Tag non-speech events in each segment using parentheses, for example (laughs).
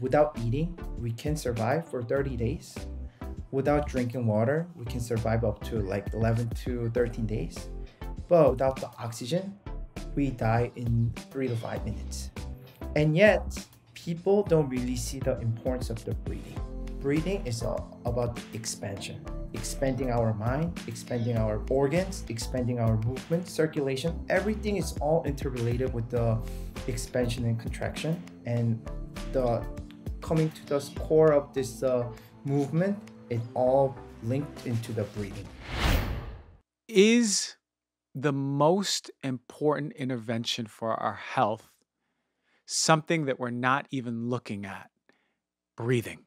without eating, we can survive for 30 days. Without drinking water, we can survive up to like 11 to 13 days. But without the oxygen, we die in three to five minutes. And yet, people don't really see the importance of the breathing. Breathing is all about expansion, expanding our mind, expanding our organs, expanding our movement, circulation. Everything is all interrelated with the expansion and contraction. And the coming to the core of this uh, movement, it all linked into the breathing. Is the most important intervention for our health something that we're not even looking at? Breathing.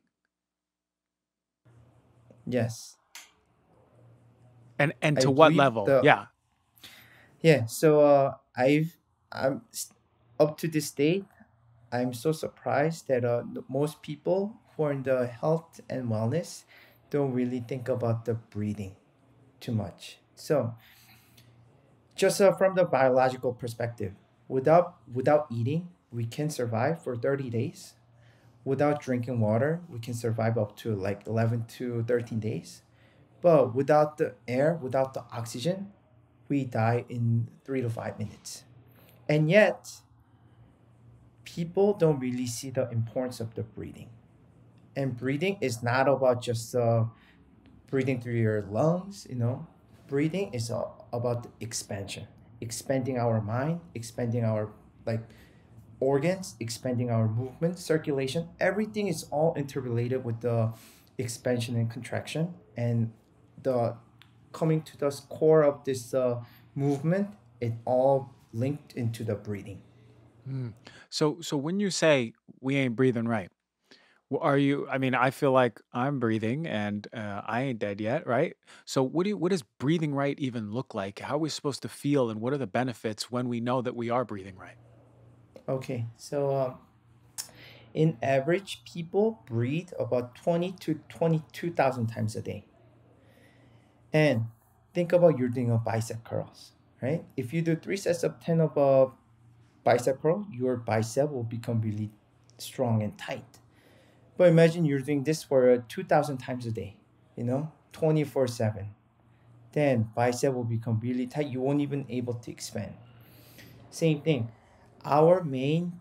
Yes. And and I to what level? the Yeah. yeah. So uh, I've I'm up to this date. I'm so surprised that uh, most people who are in the health and wellness don't really think about the breathing too much. So just uh, from the biological perspective, without without eating, we can survive for 30 days. Without drinking water, we can survive up to like 11 to 13 days. But without the air, without the oxygen, we die in three to five minutes. And yet, people don't really see the importance of the breathing. And breathing is not about just uh, breathing through your lungs, you know. Breathing is a- about expansion, expanding our mind, expanding our like organs, expanding our movement, circulation. Everything is all interrelated with the expansion and contraction. And the coming to the core of this uh, movement, it all linked into the breathing. Mm. So so when you say we ain't breathing right, are you? I mean, I feel like I'm breathing and uh, I ain't dead yet, right? So what do you, what does breathing right even look like? How are we supposed to feel, and what are the benefits when we know that we are breathing right? Okay, so um, in average, people breathe about 20 to 22,000 times a day. And think about you're doing a bicep curls, right? If you do three sets of 10 of a bicep curl, your bicep will become really strong and tight. But imagine you're doing this for uh, 2,000 times a day, you know, 24 7. Then bicep will become really tight. You won't even able to expand. Same thing. Our main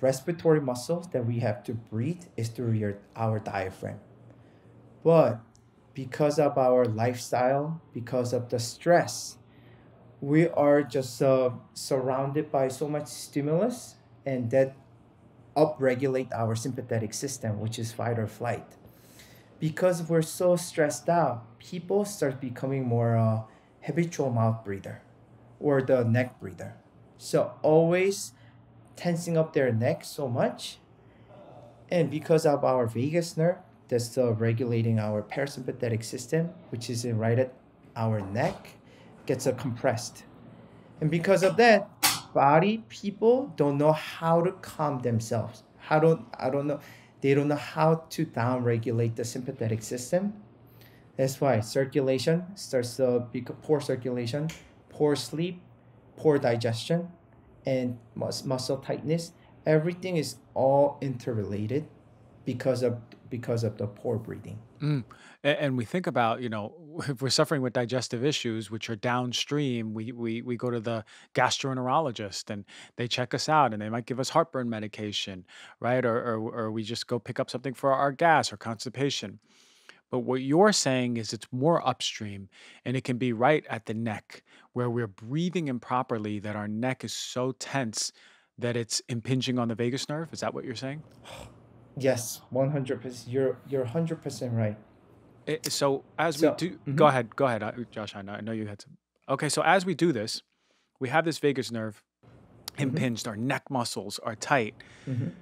respiratory muscles that we have to breathe is through your, our diaphragm. But because of our lifestyle, because of the stress, we are just uh, surrounded by so much stimulus and that upregulate our sympathetic system, which is fight or flight. Because we're so stressed out, people start becoming more uh, habitual mouth breather or the neck breather. So always tensing up their neck so much and because of our vagus nerve that's uh, regulating our parasympathetic system which is right at our neck gets uh, compressed. And because of that body people don't know how to calm themselves. How don't i don't know they don't know how to down regulate the sympathetic system. That's why circulation starts to become poor circulation poor sleep poor digestion and mus- muscle tightness. Everything is all interrelated because of because of the poor breathing. Mm. A- And we think about, you know, if we're suffering with digestive issues, which are downstream, we, we, we go to the gastroenterologist and they check us out and they might give us heartburn medication, right? Or, or, or we just go pick up something for our gas or constipation. But what you're saying is it's more upstream and it can be right at the neck where we're breathing improperly, that our neck is so tense that it's impinging on the vagus nerve. Is that what you're saying? (sighs) yes 100% you're you're 100% right I- so as we do, go mhm. ahead, go ahead, Josh. I know, I know you had some. Okay, so as we do this, we have this vagus nerve Mhm, impinged. Our neck muscles are tight. mhm,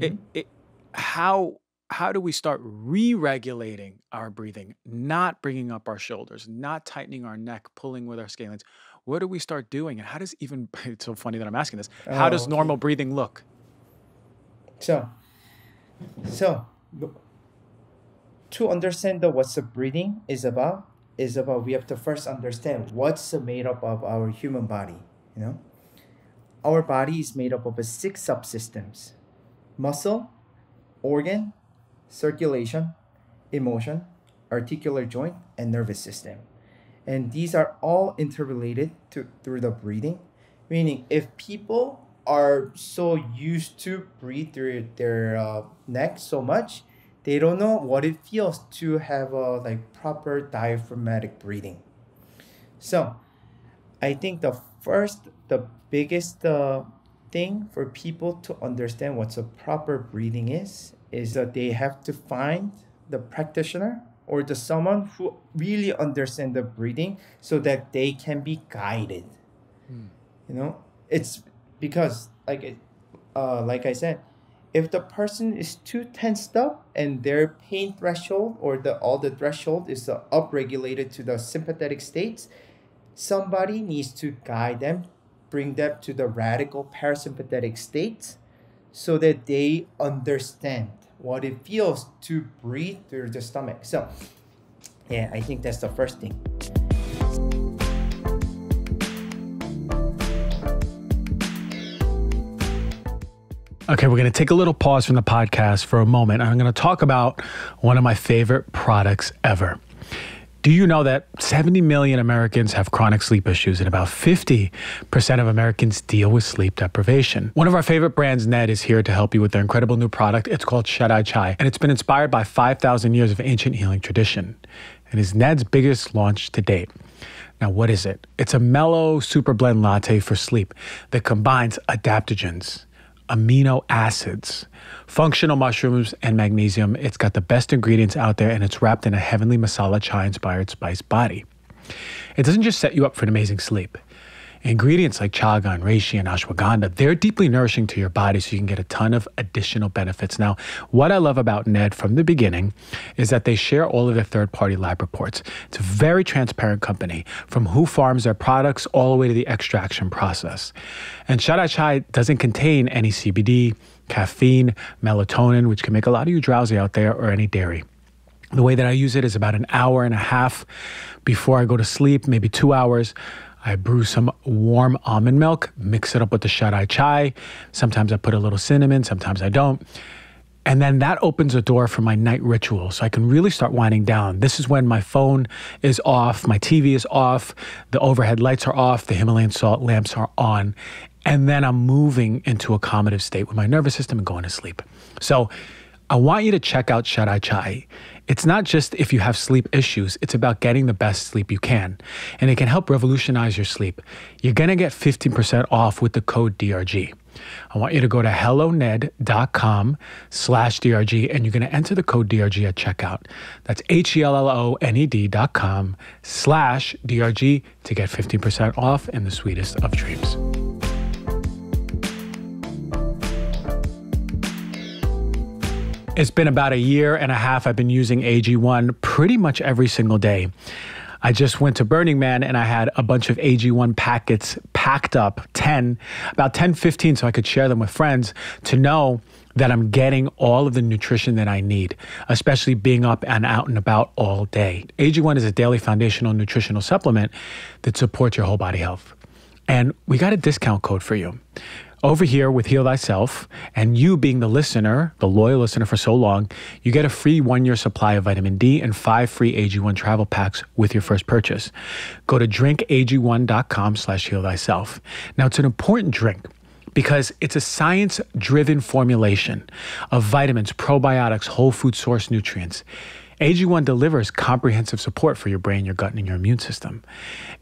It, mhm. it, how how do we start re-regulating our breathing, not bringing up our shoulders, not tightening our neck, pulling with our scalenes? What do we start doing, and how does even? (laughs) It's so funny that I'm asking this. How oh does normal okay breathing look? so so to understand the what's the breathing is about is about we have to first understand what's made up of our human body you know our body is made up of six subsystems muscle organ, circulation, emotion, articular joint, and nervous system. And these are all interrelated to, through the breathing. Meaning, if people are so used to breathe through their uh, neck so much, they don't know what it feels to have a like proper diaphragmatic breathing. So, I think the first, the biggest uh, thing for people to understand what's a proper breathing is, is that they have to find the practitioner or the someone who really understand the breathing so that they can be guided. Mm. You know, it's because like it, uh, like I said, if the person is too tensed up and their pain threshold or the all the threshold is uh, upregulated to the sympathetic states, somebody needs to guide them, bring them to the radical parasympathetic states, so that they understand what it feels to breathe through the stomach. So, yeah, I think that's the first thing. Okay, we're going to take a little pause from the podcast for a moment. I'm going to talk about one of my favorite products ever. Do you know that 70 million Americans have chronic sleep issues and about 50% of Americans deal with sleep deprivation? One of our favorite brands, Ned, is here to help you with their incredible new product. It's called Shuteye Chai, and it's been inspired by 5,000 years of ancient healing tradition and is Ned's biggest launch to date. Now, what is it? It's a mellow super blend latte for sleep that combines adaptogens amino acids, functional mushrooms, and magnesium. It's got the best ingredients out there and it's wrapped in a heavenly masala chai inspired spice body. It doesn't just set you up for an amazing sleep. Ingredients like chaga and reishi and ashwagandha, they're deeply nourishing to your body so you can get a ton of additional benefits. Now, what I love about Ned from the beginning is that they share all of their third party lab reports. It's a very transparent company from who farms their products all the way to the extraction process. And Eye Chai doesn't contain any CBD, caffeine, melatonin, which can make a lot of you drowsy out there, or any dairy. The way that I use it is about an hour and a half before I go to sleep, maybe two hours. I brew some warm almond milk, mix it up with the shut chai. Sometimes I put a little cinnamon, sometimes I don't. And then that opens a door for my night ritual. So I can really start winding down. This is when my phone is off, my TV is off, the overhead lights are off, the Himalayan salt lamps are on. And then I'm moving into a accommodative state with my nervous system and going to sleep. So I want you to check out Eye Chai. It's not just if you have sleep issues, it's about getting the best sleep you can. And it can help revolutionize your sleep. You're going to get 15% off with the code DRG. I want you to go to helloned.com slash DRG and you're going to enter the code DRG at checkout. That's H-E-L-L-O-N-E-D dot com slash DRG to get 15% off in the sweetest of dreams. It's been about a year and a half I've been using AG1 pretty much every single day. I just went to Burning Man and I had a bunch of AG1 packets packed up, 10, about 10, 15, so I could share them with friends to know that I'm getting all of the nutrition that I need, especially being up and out and about all day. AG1 is a daily foundational nutritional supplement that supports your whole body health. And we got a discount code for you over here with Heal Thyself, and you being the listener, the loyal listener for so long, you get a free one year supply of vitamin D and five free AG1 travel packs with your first purchase. Go to drinkag1.com slash heal thyself. Now, it's an important drink because it's a science driven formulation of vitamins, probiotics, whole food source nutrients. AG1 delivers comprehensive support for your brain, your gut, and your immune system.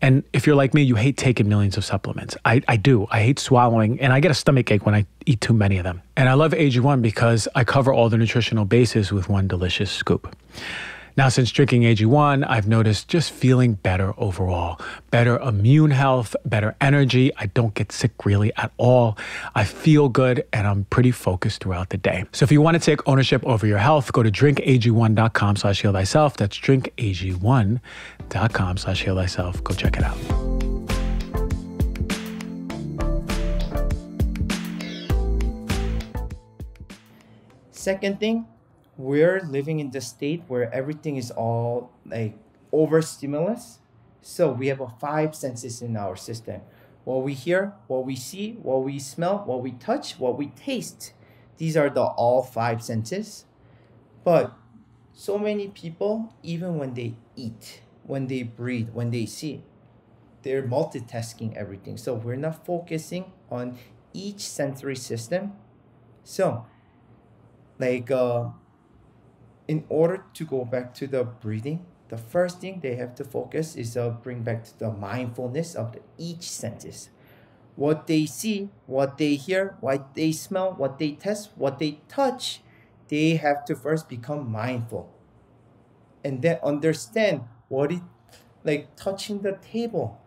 And if you're like me, you hate taking millions of supplements. I, I do. I hate swallowing, and I get a stomach ache when I eat too many of them. And I love AG1 because I cover all the nutritional bases with one delicious scoop. Now, since drinking AG1, I've noticed just feeling better overall. Better immune health, better energy. I don't get sick really at all. I feel good and I'm pretty focused throughout the day. So if you want to take ownership over your health, go to drinkag1.com slash heal thyself. That's drinkag1.com slash heal thyself. Go check it out. Second thing, we're living in the state where everything is all like overstimulus. So we have a five senses in our system. What we hear, what we see, what we smell, what we touch, what we taste. These are the all five senses. But so many people, even when they eat, when they breathe, when they see, they're multitasking everything. So we're not focusing on each sensory system. So, like, uh, in order to go back to the breathing, the first thing they have to focus is uh, bring back to the mindfulness of the, each senses. What they see, what they hear, what they smell, what they taste, what they touch, they have to first become mindful. And then understand what it like touching the table.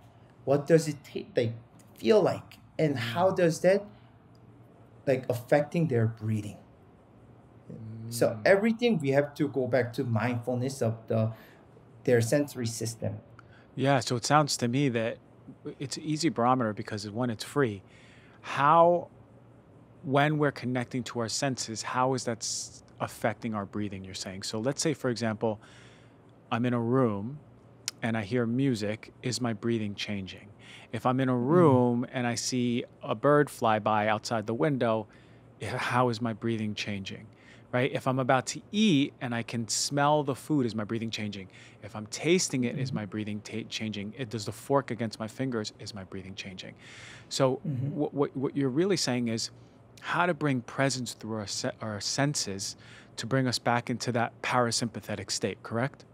What does it ta- like feel like? And how does that like affecting their breathing so everything we have to go back to mindfulness of the their sensory system Yeah, so it sounds to me that it's an easy barometer because one, it's free. How, when we're connecting to our senses, how is that affecting our breathing? You're saying. So let's say, for example, I'm in a room and I hear music, is my breathing changing? If I'm in a Mm. room and I see a bird fly by outside the window, how is my breathing changing? Right? If I'm about to eat and I can smell the food, is my breathing changing? If I'm tasting it, is Mhm. my breathing ta- changing? It does the fork against my fingers, is my breathing changing? So Mhm. what what, what you're really saying is how to bring presence through our, se- our senses to bring us back into that parasympathetic state, correct?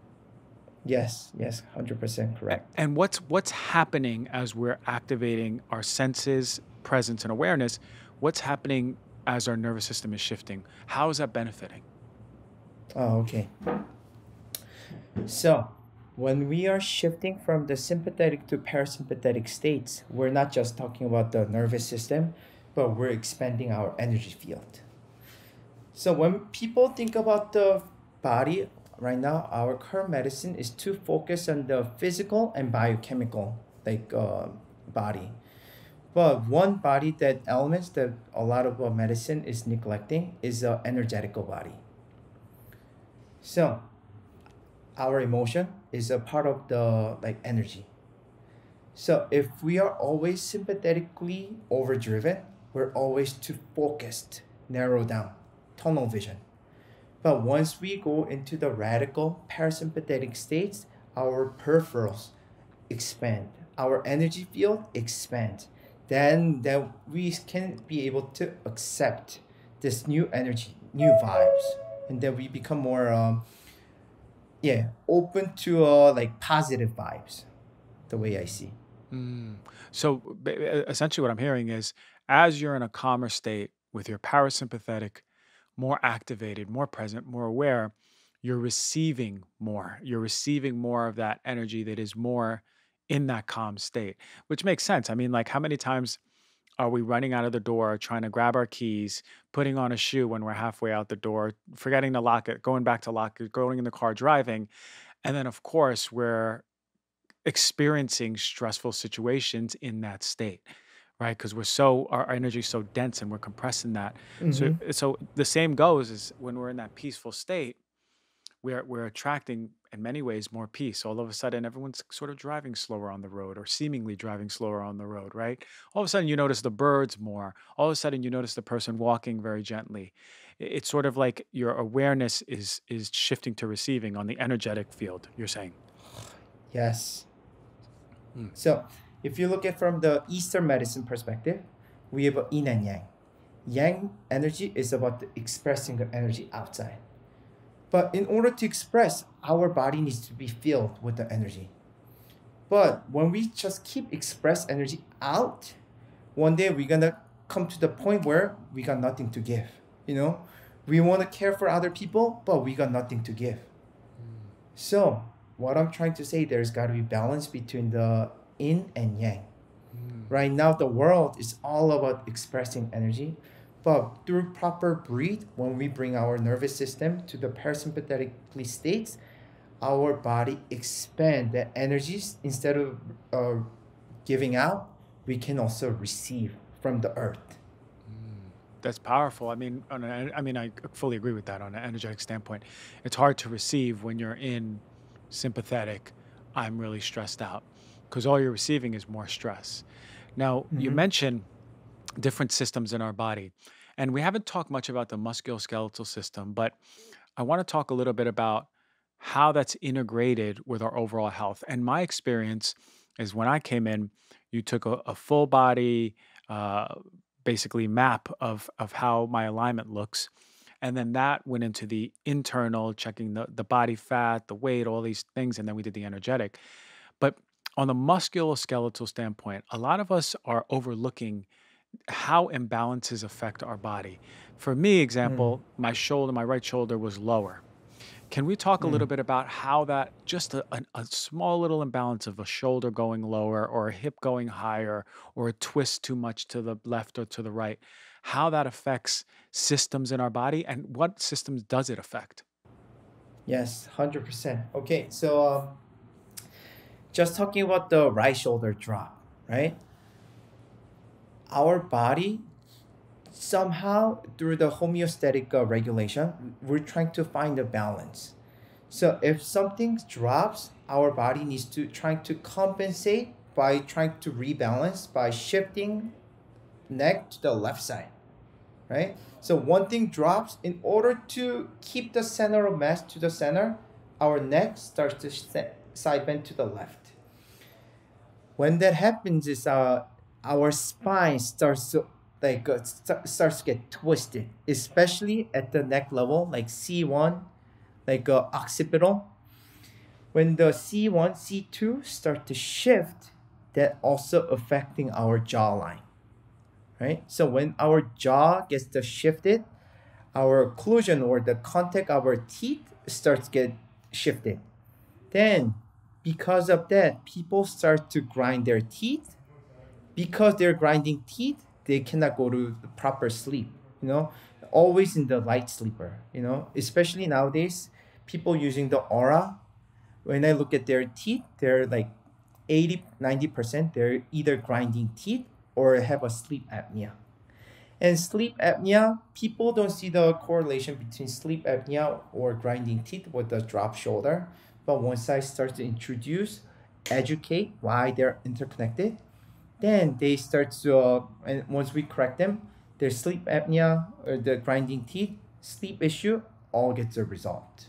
yes yes 100% correct And what's what's happening as we're activating our senses, presence, and awareness? What's happening as our nervous system is shifting? How is that benefiting? oh okay so when we are shifting from the sympathetic to parasympathetic states we're not just talking about the nervous system but we're expanding our energy field So when people think about the body right now, our current medicine is to focus on the physical and biochemical like uh, body. But one body that elements that a lot of uh, medicine is neglecting is the energetical body. So our emotion is a part of the like energy. So if we are always sympathetically overdriven, we're always too focused, narrow down, tunnel vision. But once we go into the radical parasympathetic states, our peripherals expand, our energy field expands. Then then we can be able to accept this new energy, new vibes, and then we become more um, yeah open to uh, like positive vibes, the way I see. Mm. So essentially, what I'm hearing is as you're in a calmer state with your parasympathetic, more activated, more present, more aware, you're receiving more. You're receiving more of that energy that is more in that calm state, which makes sense. I mean, like, how many times are we running out of the door, trying to grab our keys, putting on a shoe when we're halfway out the door, forgetting to lock it, going back to lock it, going in the car, driving? And then, of course, we're experiencing stressful situations in that state right because we're so our, energy is so dense and we're compressing that so Mm-hmm. so the same goes is when we're in that peaceful state we're we're attracting in many ways more peace all of a sudden everyone's sort of driving slower on the road or seemingly driving slower on the road right all of a sudden you notice the birds more all of a sudden you notice the person walking very gently it's sort of like your awareness is is shifting to receiving on the energetic field you're saying Yes. Mm. So if you look at from the Eastern medicine perspective, we have a yin and yang. Yang energy is about the expressing the energy outside. But in order to express, our body needs to be filled with the energy. But when we just keep express energy out, one day we're gonna come to the point where we got nothing to give. You know, we want to care for other people, but we got nothing to give. So what I'm trying to say, there's got to be balance between the yin and yang. Mm. Right now, the world is all about expressing energy, but through proper breathe, when we bring our nervous system to the parasympathetically states, our body expand the energies instead of uh, giving out. We can also receive from the earth. Mm, That's powerful. I mean, on an, I mean, I fully agree with that on an energetic standpoint. It's hard to receive when you're in sympathetic. I'm really stressed out because all you're receiving is more stress. Now, you Mm-hmm. mentioned different systems in our body, And we haven't talked much about the musculoskeletal system, but I want to talk a little bit about how that's integrated with our overall health. And my experience is when I came in, you took a, a full body, uh, basically map of of how my alignment looks, and then that went into the internal, checking the the body fat, the weight, all these things, and then we did the energetic. But on the musculoskeletal standpoint, a lot of us are overlooking how imbalances affect our body. For me, Mm, example, my shoulder, my right shoulder was lower. Can we talk a little mm. bit about how that just a, a, a small little imbalance of a shoulder going lower or a hip going higher or a twist too much to the left or to the right, how that affects systems in our body and what systems does it affect? Yes, 100%. Okay, so um, just talking about the right shoulder drop, right? Our body somehow through the homeostatic uh, regulation, we're trying to find a balance. So if something drops, our body needs to trying to compensate by trying to rebalance by shifting neck to the left side, right? So one thing drops in order to keep the center of mass to the center, our neck starts to side bend to the left. When that happens, is uh, our spine starts to like uh, st- starts to get twisted, especially at the neck level, like C one, like uh, occipital. When the C one, C two start to shift, that also affecting our jawline, right? So when our jaw gets the shifted, our occlusion or the contact of our teeth starts get shifted. Then, because of that, people start to grind their teeth because they're grinding teeth, they cannot go to proper sleep. You know, always in the light sleeper. You know, especially nowadays, people using the Oura. When I look at their teeth, they're like 80 90 percent. They're either grinding teeth or have a sleep apnea. And sleep apnea, people don't see the correlation between sleep apnea or grinding teeth with the drop shoulder. But once I start to introduce, educate why they're interconnected, then they start to, uh, and once we correct them, their sleep apnea or the grinding teeth, sleep issue, all gets a resolved.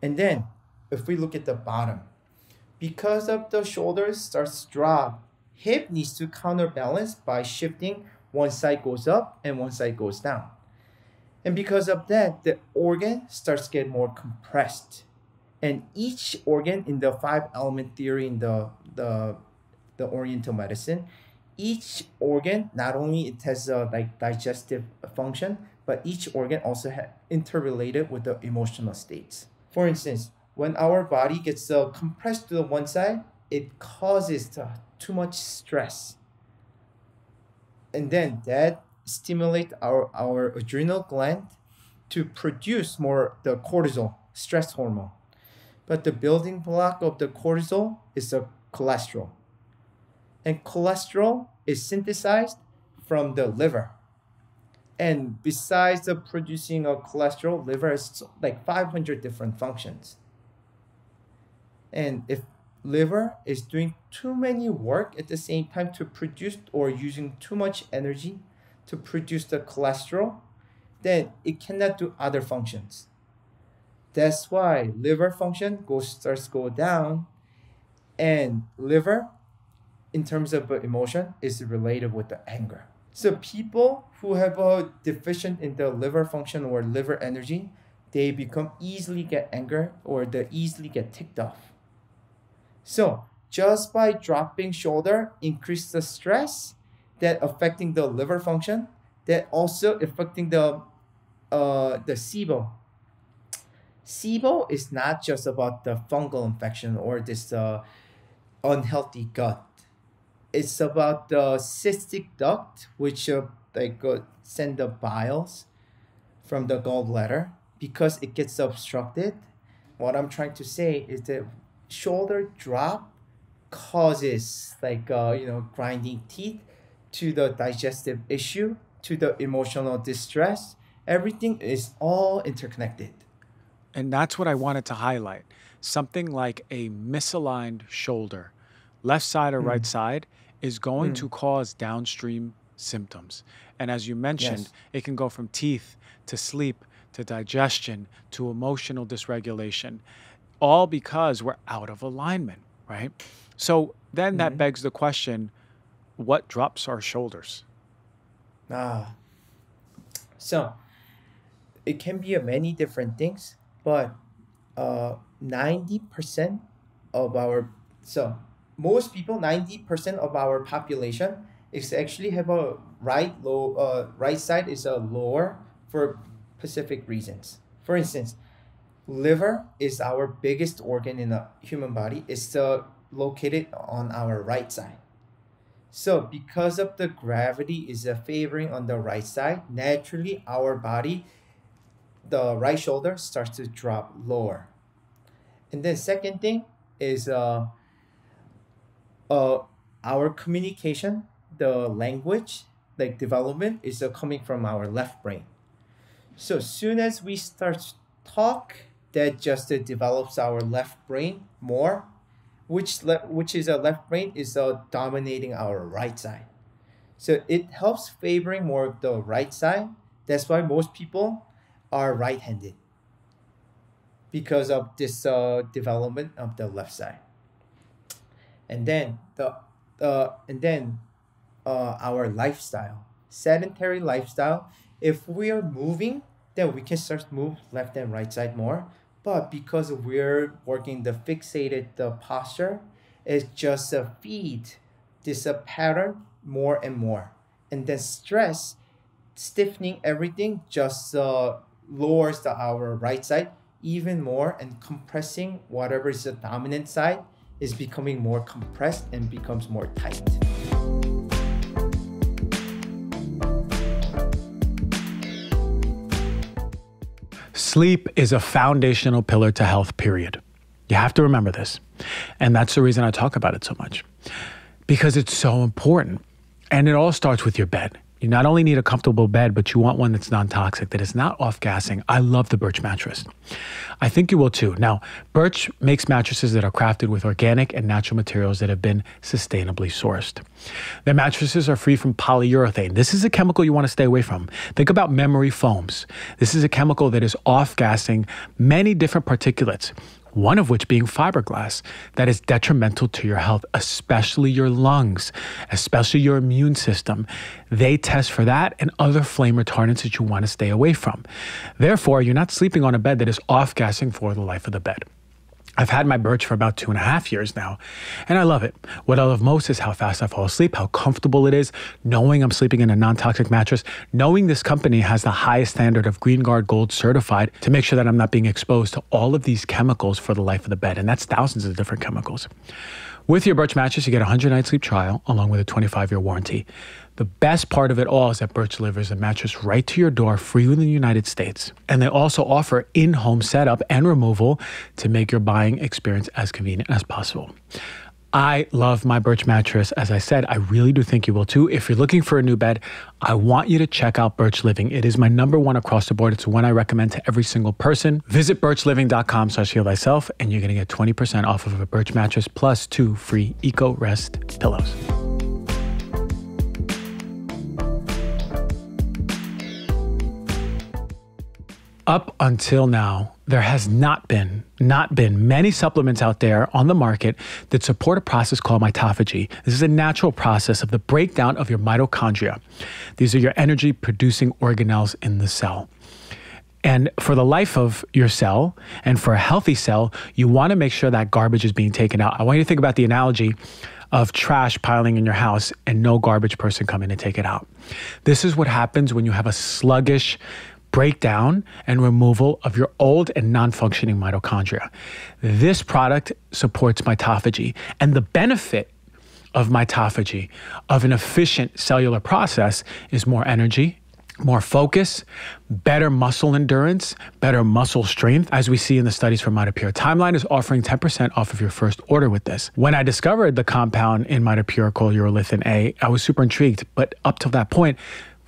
And then, if we look at the bottom, because of the shoulders starts to drop, hip needs to counterbalance by shifting one side goes up and one side goes down. And because of that, the organ starts to get more compressed. And each organ in the five element theory in the, the the oriental medicine. Each organ not only it has a like digestive function but each organ also ha- interrelated with the emotional states. For instance when our body gets uh, compressed to the one side it causes uh, too much stress. And then that stimulate our, our adrenal gland to produce more the cortisol stress hormone. But the building block of the cortisol is the cholesterol and cholesterol is synthesized from the liver. And besides the producing of cholesterol, liver has like 500 different functions. And if liver is doing too many work at the same time to produce or using too much energy to produce the cholesterol, then it cannot do other functions. That's why liver function goes starts go down and liver in terms of uh, emotion is related with the anger. So people who have a deficient in the liver function or liver energy, they become easily get anger or they easily get ticked off. So just by dropping shoulder, increase the stress that affecting the liver function, that also affecting the uh the SIBO. SIBO is not just about the fungal infection or this uh, unhealthy gut it's about the cystic duct, which uh, like uh, send the biles from the gallbladder because it gets obstructed. What I'm trying to say is that shoulder drop causes like uh, you know grinding teeth to the digestive issue to the emotional distress. Everything is all interconnected. And that's what I wanted to highlight. Something like a misaligned shoulder, left side or right Mm, side, is going to mm, cause downstream symptoms. And as you mentioned, Yes. it can go from teeth to sleep to digestion to emotional dysregulation, all because we're out of alignment, right? So then that Mhm. begs the question what drops our shoulders? Ah. So it can be a many different things, but uh, 90% of our so most people 90% of our population is actually have a right low uh, right side is a lower for specific reasons. For instance, liver is our biggest organ in the human body. It's uh, located on our right side. So because of the gravity is uh, favoring on the right side, naturally our body, the right shoulder starts to drop lower. And then second thing is uh, uh, our communication, the language, like development is uh, coming from our left brain. So soon as we start to talk, that just uh, develops our left brain more which le- which is a left brain is uh, dominating our right side. So it helps favoring more of the right side. That's why most people are right-handed because of this uh, development of the left side. And then the uh, and then uh, our lifestyle, sedentary lifestyle. If we are moving, then we can start to move left and right side more. But because we're working the fixated the posture, it's just a feed this a pattern more and more. And then stress, stiffening everything just uh, lowers the our right side even more and compressing whatever is the dominant side is becoming more compressed and becomes more tight. Sleep is a foundational pillar to health, period. You have to remember this. And that's the reason I talk about it so much because it's so important. And it all starts with your bed. You not only need a comfortable bed, but you want one that's non toxic, that is not off gassing. I love the Birch mattress. I think you will too. Now, Birch makes mattresses that are crafted with organic and natural materials that have been sustainably sourced. Their mattresses are free from polyurethane. This is a chemical you want to stay away from. Think about memory foams. This is a chemical that is off gassing many different particulates one of which being fiberglass, that is detrimental to your health, especially your lungs, especially your immune system. They test for that and other flame retardants that you want to stay away from. Therefore, you're not sleeping on a bed that is off gassing for the life of the bed. I've had my Birch for about two and a half years now, and I love it. What I love most is how fast I fall asleep, how comfortable it is, knowing I'm sleeping in a non toxic mattress, knowing this company has the highest standard of Green Guard Gold certified to make sure that I'm not being exposed to all of these chemicals for the life of the bed, and that's thousands of different chemicals. With your Birch mattress, you get a 100 night sleep trial along with a 25 year warranty. The best part of it all is that Birch delivers a mattress right to your door free within the United States. And they also offer in home setup and removal to make your buying experience as convenient as possible. I love my Birch mattress. As I said, I really do think you will too. If you're looking for a new bed, I want you to check out Birch Living. It is my number one across the board. It's one I recommend to every single person. Visit birchliving.com slash heal thyself and you're going to get 20% off of a Birch mattress plus two free Eco Rest pillows. Up until now, there has not been not been many supplements out there on the market that support a process called mitophagy. This is a natural process of the breakdown of your mitochondria. These are your energy producing organelles in the cell. And for the life of your cell and for a healthy cell, you want to make sure that garbage is being taken out. I want you to think about the analogy of trash piling in your house and no garbage person coming to take it out. This is what happens when you have a sluggish breakdown and removal of your old and non functioning mitochondria. This product supports mitophagy. And the benefit of mitophagy, of an efficient cellular process, is more energy. More focus, better muscle endurance, better muscle strength, as we see in the studies from Mitopure. Timeline is offering 10% off of your first order with this. When I discovered the compound in Mitopure called urolithin A, I was super intrigued. But up till that point,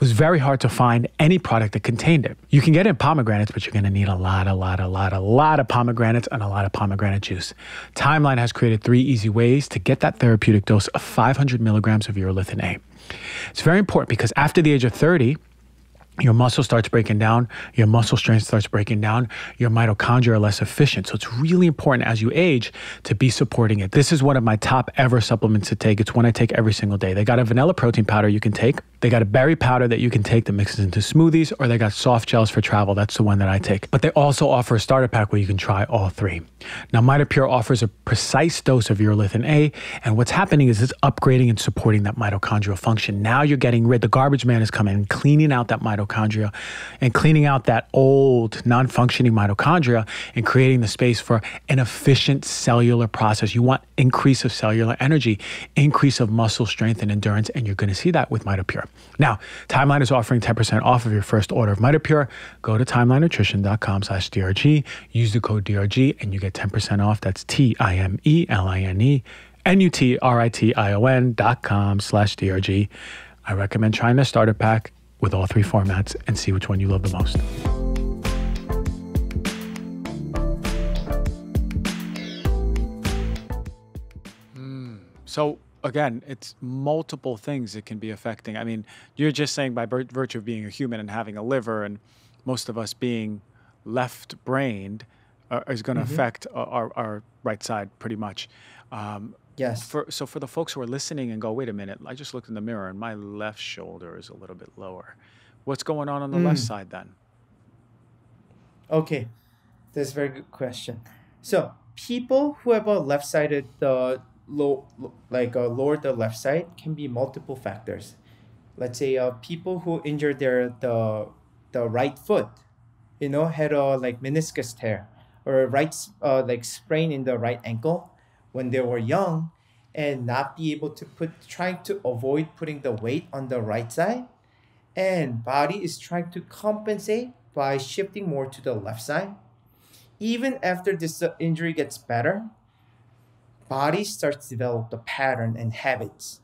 was very hard to find any product that contained it. You can get it in pomegranates, but you're going to need a lot, a lot, a lot, a lot of pomegranates and a lot of pomegranate juice. Timeline has created three easy ways to get that therapeutic dose of 500 milligrams of urolithin A. It's very important because after the age of 30, your muscle starts breaking down, your muscle strength starts breaking down, your mitochondria are less efficient. So it's really important as you age to be supporting it. This is one of my top ever supplements to take. It's one I take every single day. They got a vanilla protein powder you can take. They got a berry powder that you can take that mixes into smoothies, or they got soft gels for travel. That's the one that I take. But they also offer a starter pack where you can try all three. Now, MitoPure offers a precise dose of urolithin A, and what's happening is it's upgrading and supporting that mitochondrial function. Now you're getting rid, the garbage man is coming and cleaning out that mitochondria and cleaning out that old non functioning mitochondria and creating the space for an efficient cellular process. You want increase of cellular energy, increase of muscle strength and endurance, and you're going to see that with MitoPure. Now, Timeline is offering 10% off of your first order of MitoPure. Go to timelinenutrition.com slash DRG, use the code DRG, and you get 10% off. That's T-I-M-E-L-I-N-E, N-U-T-R-I-T-I-O-N dot com slash DRG. I recommend trying the starter pack with all three formats and see which one you love the most. So again, it's multiple things it can be affecting. I mean, you're just saying by virtue of being a human and having a liver, and most of us being left brained, uh, is going to Mm-hmm. affect our, our, our right side pretty much. Um, Yes. for so for the folks who are listening and go, wait a minute, I just looked in the mirror and my left shoulder is a little bit lower. What's going on on the left Mm. side then? Okay, that's a very good question. So people who have a left-sided uh, low, like uh, lower the left side, can be multiple factors. Let's say uh, people who injured their the the right foot, you know, had a like meniscus tear or a right uh, like sprain in the right ankle when they were young, and not be able to put trying to avoid putting the weight on the right side. And body is trying to compensate by shifting more to the left side. Even after this uh, injury gets better body starts to develop the pattern and habits.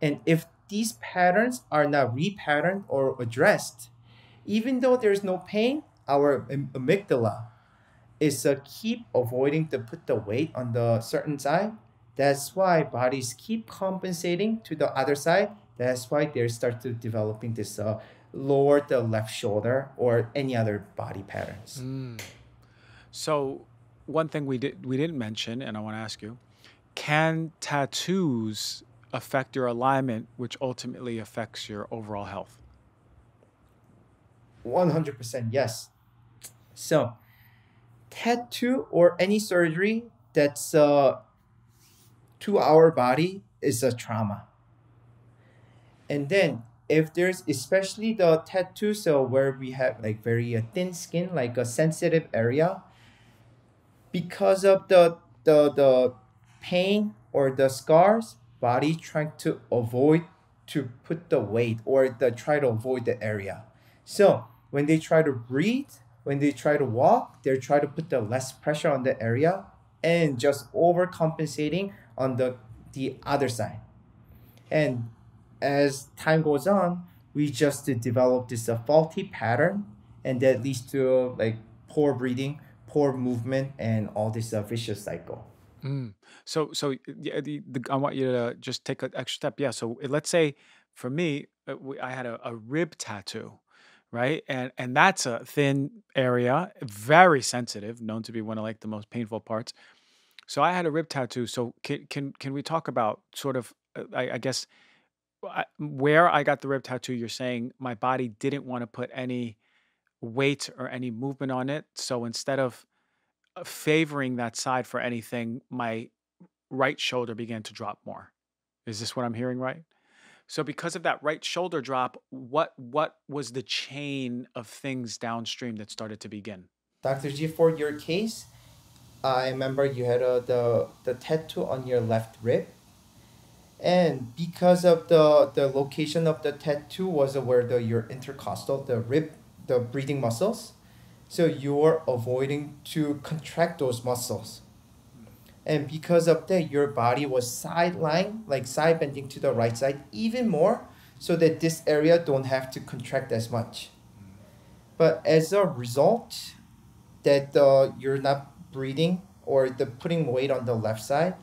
And if these patterns are not repatterned or addressed even though there's no pain our amygdala is uh, keep avoiding to put the weight on the certain side. That's why bodies keep compensating to the other side. That's why they start to developing this uh, lower the left shoulder or any other body patterns. So one thing we did we didn't mention, and I want to ask you, can tattoos affect your alignment, which ultimately affects your overall health? 100% yes. So tattoo or any surgery that's uh, to our body is a trauma. And then if there's especially the tattoo so where we have like very uh, thin skin like a sensitive area because of the the the pain or the scars body trying to avoid to put the weight or the try to avoid the area. So when they try to breathe when they try to walk they try to put the less pressure on the area and just overcompensating on the the other side and as time goes on we just develop this uh, faulty pattern and that leads to like poor breathing poor movement and all this uh, vicious cycle Mm. So, so yeah, the, the, I want you to just take an extra step. Yeah. So let's say for me, uh, we, I had a, a rib tattoo, right? And and that's a thin area, very sensitive, known to be one of like the most painful parts. So I had a rib tattoo. So can can can we talk about sort of, uh, I, I guess, where I got the rib tattoo? You're saying my body didn't want to put any weight or any movement on it. So instead of uh, favoring that side for anything, my right shoulder began to drop more. Is this what I'm hearing right? So because of that right shoulder drop, what what was the chain of things downstream that started to begin? dr g for your case i remember you had uh, the the tattoo on your left rib. And because of the the location of the tattoo was where the your intercostal the rib the breathing muscles. So you're avoiding to contract those muscles and because of that your body was sideline like side bending to the right side even more so that this area don't have to contract as much. But as a result, that uh, you're not breathing or the putting weight on the left side,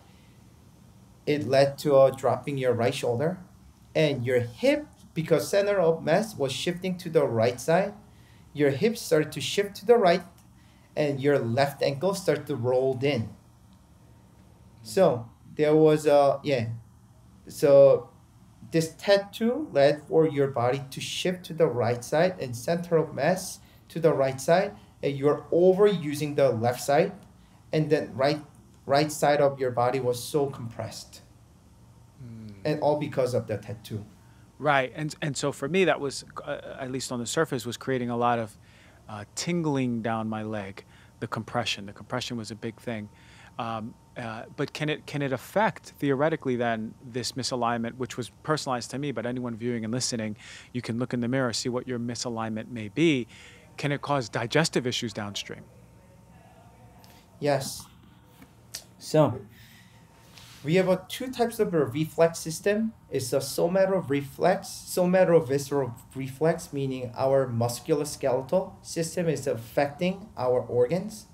it led to a dropping your right shoulder, and your hip because center of mass was shifting to the right side, your hips started to shift to the right, and your left ankle started to roll in. So there was a yeah. So this tattoo led for your body to shift to the right side and center of mass to the right side, and you're overusing the left side, and then right right side of your body was so compressed, and all because of the tattoo. Right, and and so for me, that was uh, at least on the surface was creating a lot of uh, tingling down my leg. The compression, the compression was a big thing. Um, uh, but can it can it affect theoretically then this misalignment, which was personalized to me, but anyone viewing and listening, you can look in the mirror, see what your misalignment may be. Can it cause digestive issues downstream? Yes. So we have a two types of a reflex system. It's a somatic reflex, somatovisceral reflex, meaning our musculoskeletal system is affecting our organs.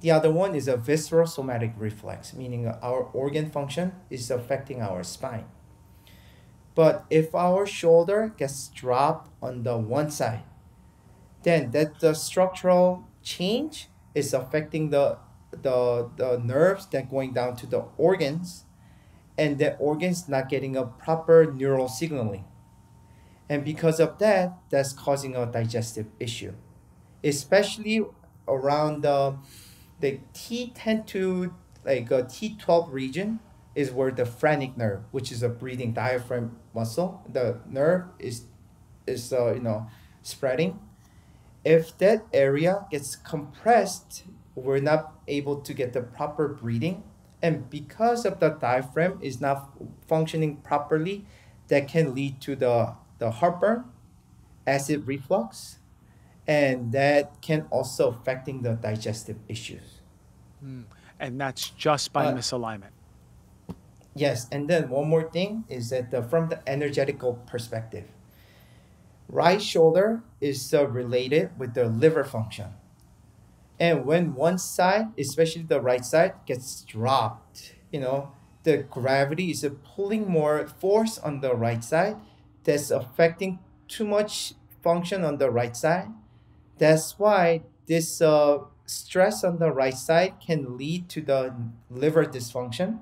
The other one is a visceral somatic reflex, meaning our organ function is affecting our spine. But if our shoulder gets dropped on the one side, then that the structural change is affecting the the the nerves that going down to the organs and the organs not getting a proper neural signaling and because of that that's causing a digestive issue especially around the the T10 to like a T12 region is where the phrenic nerve, which is a breathing diaphragm muscle, the nerve is is uh, you know spreading. If that area gets compressed, we're not able to get the proper breathing, and because of the diaphragm is not functioning properly, that can lead to the the heartburn, acid reflux, and that can also affecting the digestive issues. Mm. And that's just by Uh, misalignment. Yes, and then one more thing is that the, from the energetical perspective, right shoulder is uh, related with the liver function. And when one side, especially the right side, gets dropped, you know, the gravity is uh, pulling more force on the right side that's affecting too much function on the right side. That's why this uh, stress on the right side can lead to the liver dysfunction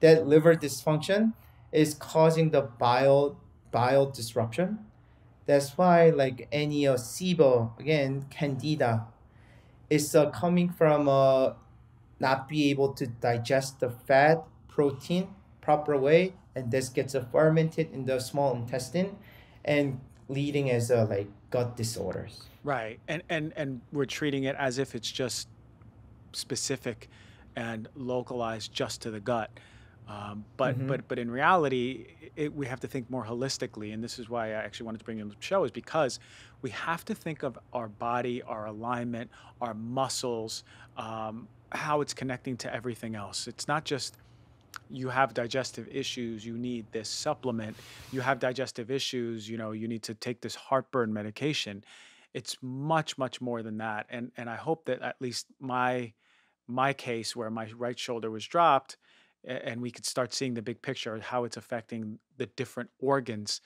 that liver dysfunction is causing the bile bile disruption. That's why like any uh, SIBO again candida is uh, coming from uh, not be able to digest the fat protein proper way and this gets uh, fermented in the small intestine and leading as uh, like gut disorders. Right. And and and we're treating it as if it's just specific and localized just to the gut. Um, but Mm-hmm. but but in reality, it, we have to think more holistically, and this is why I actually wanted to bring you on the show, is because we have to think of our body, our alignment, our muscles, um, how it's connecting to everything else. It's not just you have digestive issues, you need this supplement. You have digestive issues, you know, you need to take this heartburn medication. It's much, much more than that. And and I hope that at least my my case where my right shoulder was dropped and we could start seeing the big picture of how it's affecting the different organs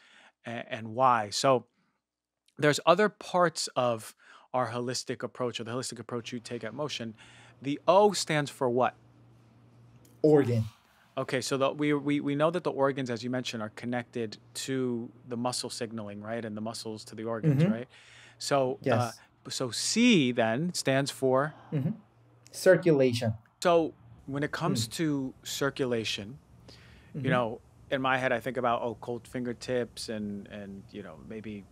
and, and why. So there's other parts of our holistic approach or the holistic approach you take at MOCEAN. The O stands for what? Organ. Okay, so the, we, we we know that the organs, as you mentioned, are connected to the muscle signaling, right, and the muscles to the organs, Mm-hmm. right? So, uh, so C then stands for. Mm-hmm. Circulation. So when it comes to circulation, you Mm-hmm. know, in my head, I think about oh, cold fingertips and and you know maybe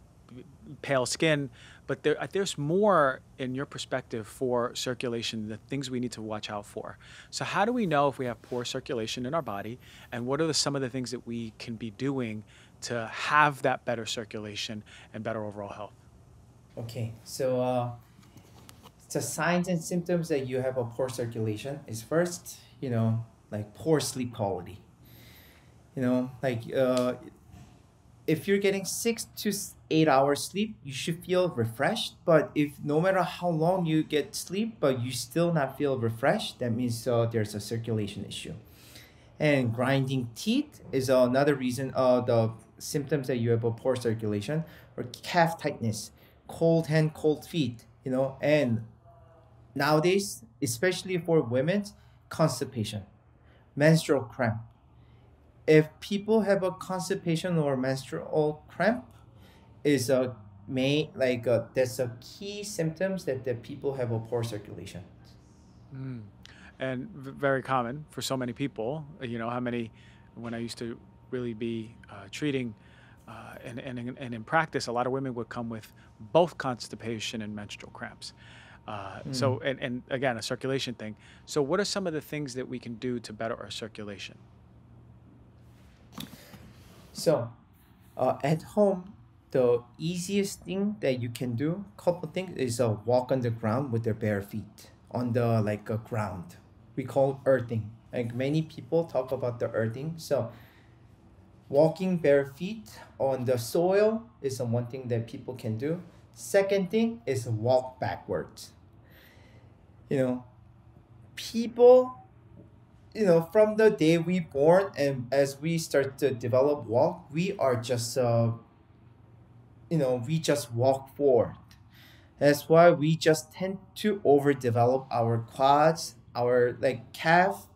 pale skin, but there there's more in your perspective for circulation, the things we need to watch out for. So how do we know if we have poor circulation in our body, and what are the, some of the things that we can be doing to have that better circulation and better overall health? Okay, so uh, the signs and symptoms that you have a poor circulation is first, you know, like poor sleep quality. You know, like uh, if you're getting six to eight hours sleep, you should feel refreshed. But if no matter how long you get sleep, but you still not feel refreshed, that means uh, there's a circulation issue. And grinding teeth is another reason. Uh, the symptoms that you have a poor circulation or calf tightness, cold hand, cold feet. You know, and nowadays, especially for women, constipation, menstrual cramp if people have a constipation or menstrual cramp is a may like a, that's a key symptoms that the people have a poor circulation Mm. And very common for so many people. Uh, You know, how many, when I used to really be uh, treating uh, and, and, in- and in practice, a lot of women would come with both constipation and menstrual cramps. Uh, Hmm. so, and, and again, a circulation thing. So, what are some of the things that we can do to better our circulation? so uh, at home the easiest thing that you can do couple things is uh, walk on the ground with their bare feet on the like a ground we call earthing like many people talk about the earthing so walking bare feet on the soil is one thing that people can do. Second thing is walk backwards. You know people you know from the day we born and as we start to develop walk we are just uh you know we just walk forward. That's why we just tend to overdevelop our quads our like calf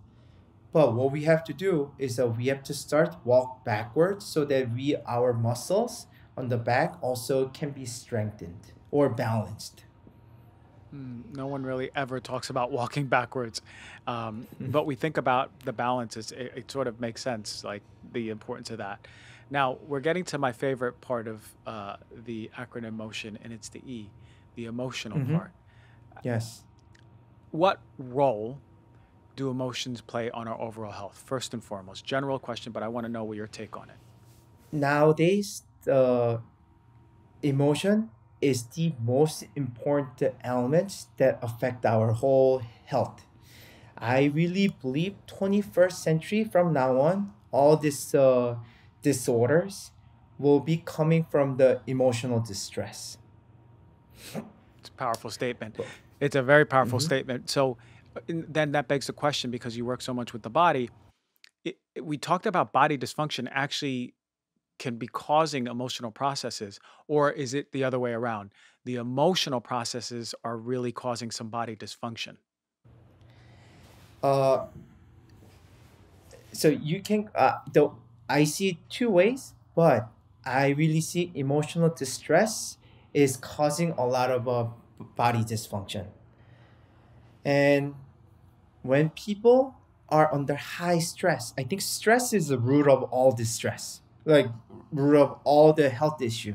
but what we have to do is that we have to start walk backwards so that we our muscles on the back also can be strengthened or balanced Mm, no one really ever talks about (laughs) walking backwards, um, but we think about the balance. It's, it, it sort of makes sense, like the importance of that. Now we're getting to my favorite part of uh, the acronym MOCEAN, and it's the E, the emotional mm-hmm. part. yes What role do emotions play on our overall health? First and foremost, general question, but I want to know what your take on it. nowadays the emotion is the most important element that affect our whole health i really believe 21st century from now on all these uh, disorders will be coming from the emotional distress It's a powerful statement. It's a very powerful Mhm. statement. So then that begs the question because you work so much with the body. It, it- we talked about body dysfunction actually can be causing emotional processes, or is it the other way around? The emotional processes are really causing some body dysfunction. uh, so you can uh, the i see it two ways but i really see emotional distress is causing a lot of uh, body dysfunction and when people are under high stress i think stress is the root of all distress like root of all the health issue.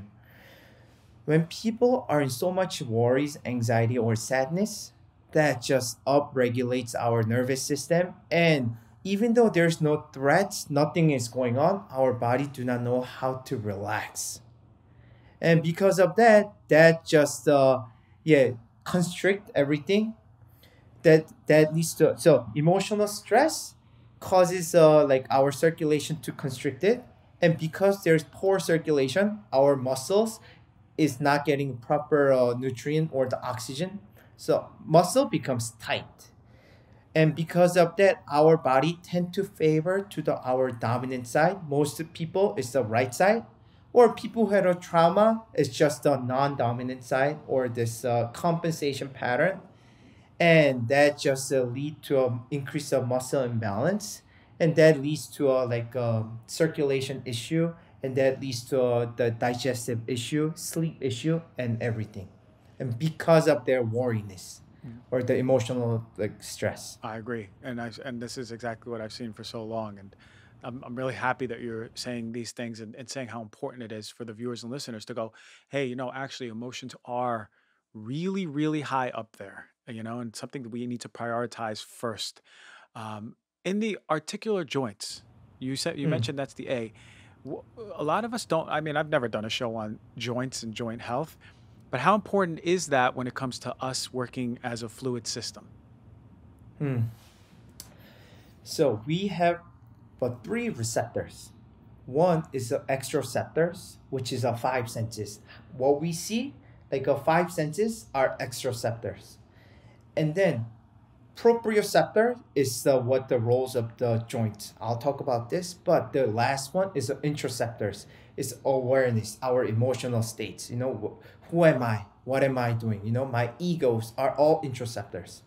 When people are in so much worries anxiety or sadness that just upregulates our nervous system and even though there's no threats nothing is going on our body do not know how to relax. And because of that that just uh yeah constrict everything that that leads to so emotional stress causes uh like our circulation to constrict it. And because there's poor circulation our muscles is not getting proper uh, nutrient or the oxygen. So muscle becomes tight. And because of that our body tend to favor to the our dominant side. Most people is the right side. Or people who had a trauma is just the non-dominant side or this uh, compensation pattern and that just uh, lead to an increase of muscle imbalance and that leads to a like a circulation issue and that leads to uh, the digestive issue sleep issue and everything. And because of their worriness Mm. or the emotional like stress. I agree, and I and this is exactly what I've seen for so long, and I'm I'm really happy that you're saying these things and, and saying how important it is for the viewers and listeners to go, hey, you know, actually emotions are really really high up there, you know, and something that we need to prioritize first. Um, in the articular joints, you said you Hmm. mentioned that's the A. A lot of us don't. I mean, I've never done a show on joints and joint health, but how important is that when it comes to us working as a fluid system? Hmm. so we have but three receptors One is the exteroceptors, which is our five senses. What we see, like our five senses, are exteroceptors. And then proprioceptor is the, what the roles of the joints. I'll talk about this, but the last one is the interoceptors. It's awareness, our emotional states. You know, wh- who am I? What am I doing? You know, my egos are all interoceptors.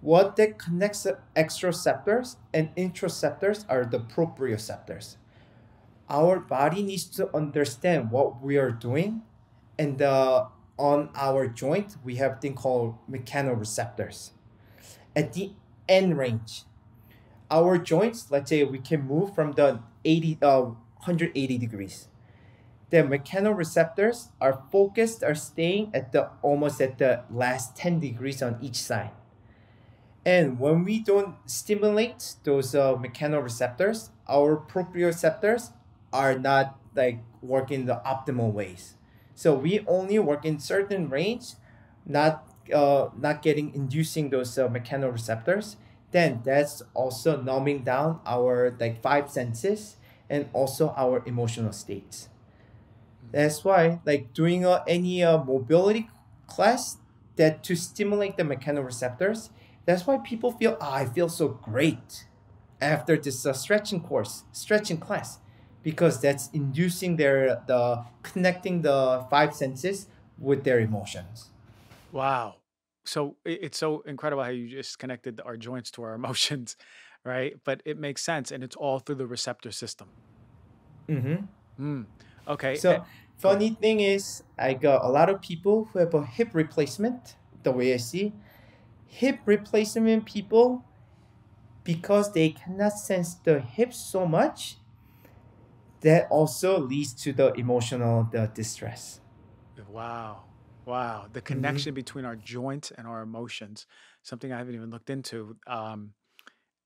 What that connects the exteroceptors and interoceptors are the proprioceptors. Our body needs to understand what we are doing, and uh, on our joint we have thing called mechanoreceptors. At the end range, our joints, let's say we can move from the 80 uh, 180 degrees. The mechanoreceptors are focused, are staying at the almost at the last 10 degrees on each side and when we don't stimulate those uh, mechanoreceptors, our proprioceptors are not like working the optimal ways. So we only work in certain range, not uh, not getting inducing those uh, mechanoreceptors. Then that's also numbing down our like five senses and also our emotional states. That's why like doing uh, any uh, mobility class that to stimulate the mechanoreceptors that's why people feel, oh, I feel so great after this uh, stretching course, stretching class, because that's inducing their the connecting the five senses with their emotions. Wow. So it's so incredible how you just connected our joints to our (laughs) emotions, right? But it makes sense, and it's all through the receptor system. Mm-hmm. Mm. Okay. eh, So ahead. funny thing is, I got a lot of people who have a hip replacement. The way I see hip replacement people, because they cannot sense the hips so much, that also leads to the emotional the distress. Wow. Wow. The Mm-hmm. connection between our joints and our emotions, something I haven't even looked into. Um,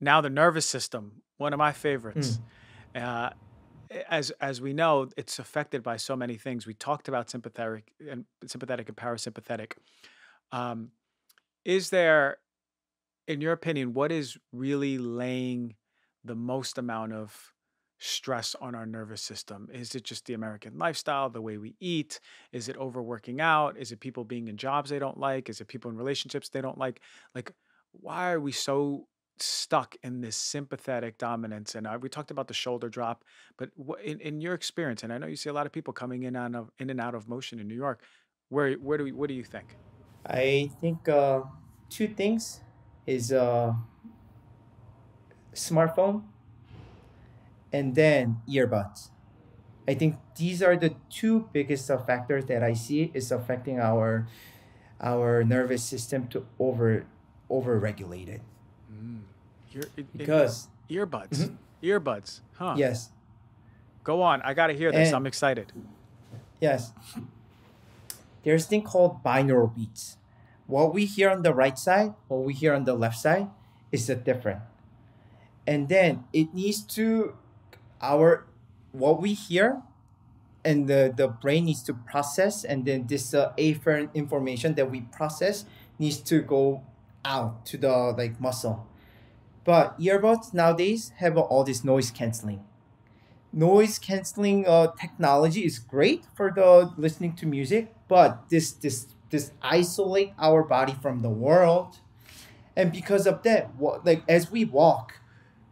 now the nervous system, one of my favorites. Mm. Uh, as as we know, it's affected by so many things. We talked about sympathetic and sympathetic and parasympathetic. Um, is there, in your opinion, what is really laying the most amount of stress on our nervous system? Is it just the American lifestyle, the way we eat? Is it overworking out? Is it people being in jobs they don't like? Is it people in relationships they don't like? Like, why are we so stuck in this sympathetic dominance? And uh, we talked about the shoulder drop, but in, in your experience, and I know you see a lot of people coming in of in and out of MOCEAN in New York. Where where do we, what do you think? I think uh, two things is uh, smartphone and then earbuds. I think these are the two biggest factors that I see is affecting our our nervous system to over over regulate it Mm. In, because earbuds, Mhm. earbuds, huh? yes Go on. I got to hear this. I'm excited. yes there's thing called binaural beats. What we hear on the right side, what we hear on the left side, is a different. And then it needs to our what we hear and the, the brain needs to process and then this uh, afferent information that we process needs to go out to the like muscle. But earbuds nowadays have all this noise canceling noise canceling uh, technology is great for the listening to music but this this this isolate our body from the world and because of that what like as we walk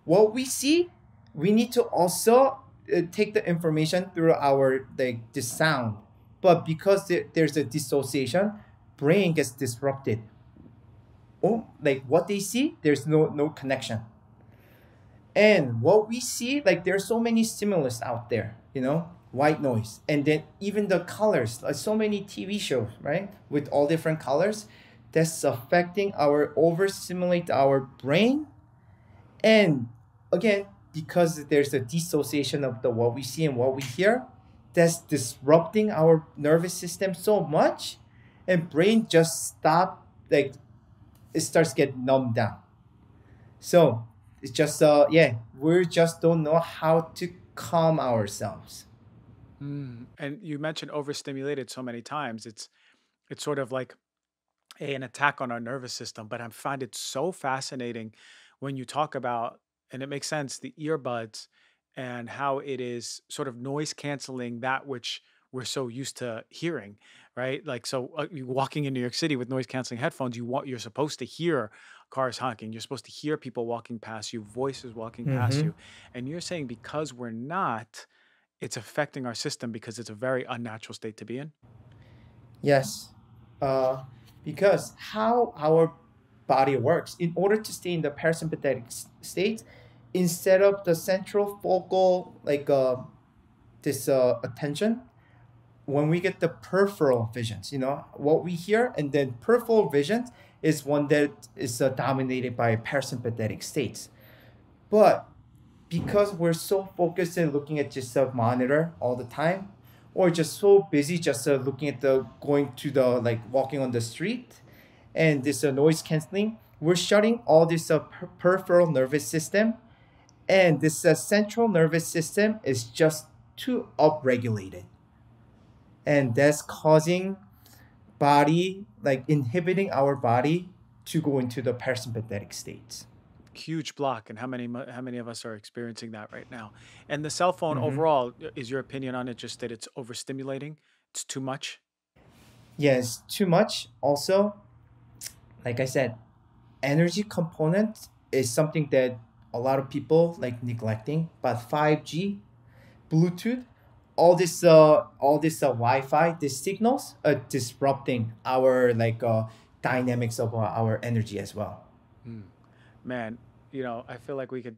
what we see we need to also uh, take the information through our like the sound. But because there, there's a dissociation brain gets disrupted. Oh like what they see there's no no connection. And what we see, like there's so many stimulus out there, you know, white noise, and then even the colors, like so many TV shows, right, with all different colors, that's affecting our overstimulate our brain, and again, because there's a dissociation of the what we see and what we hear, that's disrupting our nervous system so much, and brain just stop like it starts getting numbed down so it's just uh yeah, we just don't know how to calm ourselves. Mm. And you mentioned overstimulated so many times. It's it's sort of like a, an attack on our nervous system. But I find it so fascinating when you talk about, and it makes sense, the earbuds and how it is sort of noise canceling that which we're so used to hearing, right? Like, so uh, you walking in New York City with noise canceling headphones, you want you're supposed to hear cars honking, you're supposed to hear people walking past you, voices walking past Mm-hmm. you, and you're saying because we're not, it's affecting our system because it's a very unnatural state to be in. Yes. Uh, because how our body works, in order to stay in the parasympathetic state, instead of the central focal, like uh, this uh, attention, when we get the peripheral visions, you know, what we hear, and then peripheral vision is one that is uh, dominated by parasympathetic states. But because we're so focused in looking at just a monitor all the time, or just so busy just uh, looking at the going to the like walking on the street, and this uh, noise canceling, we're shutting all this uh, per- peripheral nervous system, and this uh, central nervous system is just too upregulated, and that's causing body like inhibiting our body to go into the parasympathetic states. Huge block, and how many how many of us are experiencing that right now? And the cell phone Mm-hmm. overall, is your opinion on it just that it's overstimulating? It's too much? Yes, too much. Also, like I said, energy component is something that a lot of people like neglecting. But 5G, Bluetooth, all this uh all this uh, Wi-Fi, these signals are disrupting our like uh dynamics of uh, our energy as well. Hmm. Man, you know, I feel like we could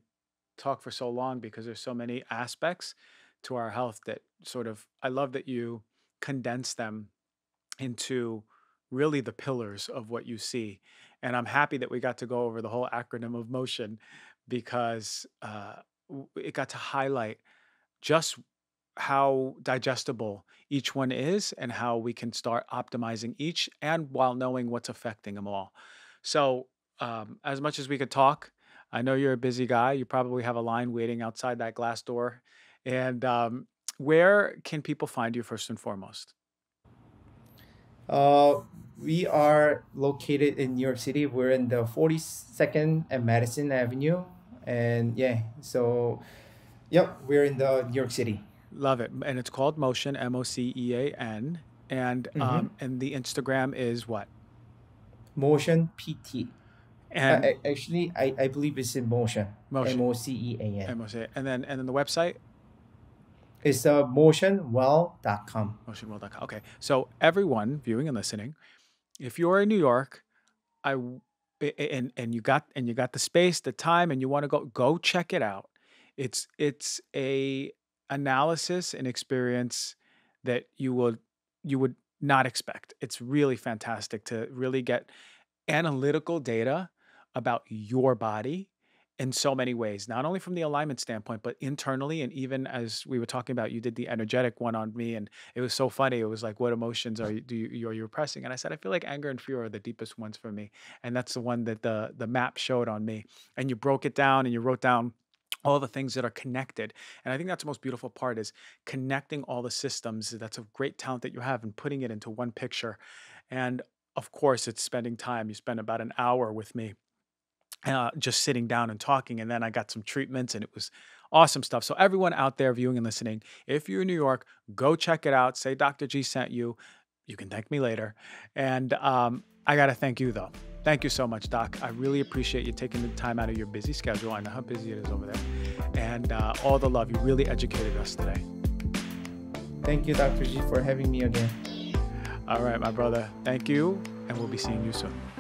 talk for so long because there's so many aspects to our health that sort of I love that you condense them into really the pillars of what you see. And I'm happy that we got to go over the whole acronym of MOCEAN because uh, it got to highlight just how digestible each one is and how we can start optimizing each and while knowing what's affecting them all. So, um, as much as we could talk, I know you're a busy guy. You probably have a line waiting outside that glass door. And um, where can people find you first and foremost? Uh, we are located in New York City. We're in the 42nd and Madison Avenue. And yeah, so yep, we're in the New York City. Love it. And it's called MOCEAN, M O C E A N. And Mm-hmm. um, and the Instagram is what? MOCEAN PT. Uh, And a- actually, I, I believe it's in motion. MOCEAN. M O C E A N. M O C and then and then the website It's uh, motionwell.com. motionworld.com. Okay. So everyone viewing and listening, if you're in New York, I and and you got and you got the space, the time, and you want to go, go check it out. It's it's a analysis and experience that you would you would not expect. It's really fantastic to really get analytical data about your body in so many ways, not only from the alignment standpoint, but internally. And even as we were talking about, you did the energetic one on me, and it was so funny. It was like, what emotions are (laughs) you do you you're, you're repressing? And I said, I feel like anger and fear are the deepest ones for me, and that's the one that the the map showed on me. And you broke it down, and you wrote down all the things that are connected and i think that's the most beautiful part is connecting all the systems that's a great talent that you have and putting it into one picture and of course it's spending time you spend about an hour with me uh, just sitting down and talking. And then I got some treatments and it was awesome stuff. So, everyone out there viewing and listening, if you're in New York, go check it out. Say Dr. G sent you. You can thank me later. And um, I got to thank you, though. Thank you so much, Doc. I really appreciate you taking the time out of your busy schedule. I know how busy it is over there. And uh, all the love. You really educated us today. Thank you, Dr. G, for having me again. All right, my brother. Thank you. And we'll be seeing you soon.